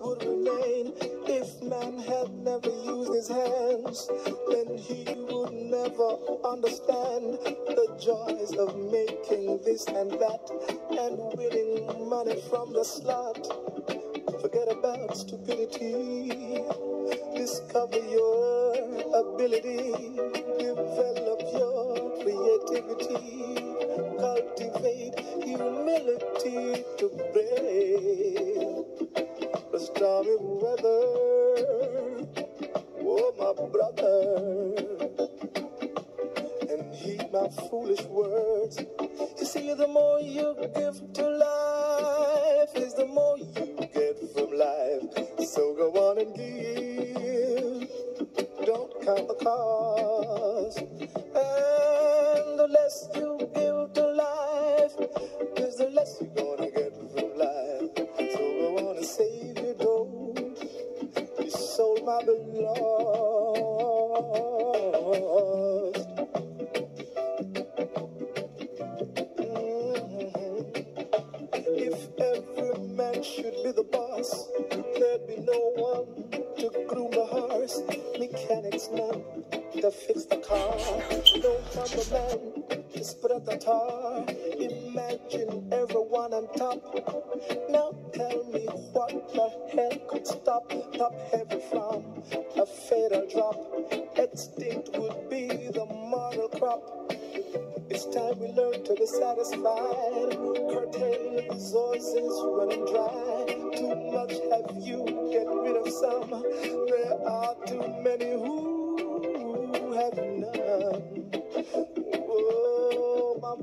would remain if man had never used his hands. Then he would never understand the joys of making this and that and winning money from the slot. Forget about stupidity. Discover your ability. Develop your stormy weather. Oh, my brother, and heed my foolish words. You see, the more you give to life, is the more you get from life. So go on and give. Don't count the cost. Soul might be lost. Mhm. If every man should be the boss, there'd be no one to the tar. Imagine everyone on top. Now tell me what the hell could stop top heavy from a fatal drop? Extinct would be the model crop. It's time we learn to be satisfied. Curtail resources running dry. Too much have you, get rid of some. There are too many who have none.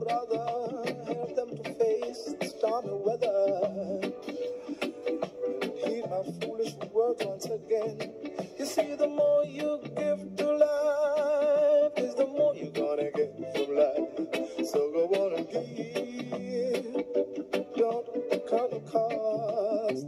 Brother, help them to face the stormy weather. Heed my foolish words once again. You see, the more you give to life, is the more you're gonna get from life. So go on and give. Don't count the cost.